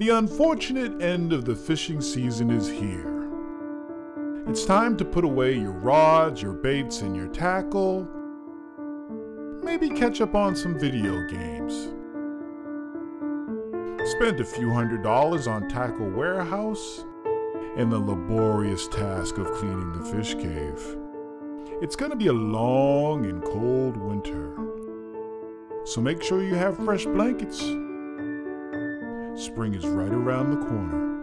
The unfortunate end of the fishing season is here. It's time to put away your rods, your baits, and your tackle. Maybe catch up on some video games. Spend a few hundred dollars on Tackle Warehouse and the laborious task of cleaning the fish cave. It's going to be a long and cold winter. So make sure you have fresh blankets. Spring is right around the corner.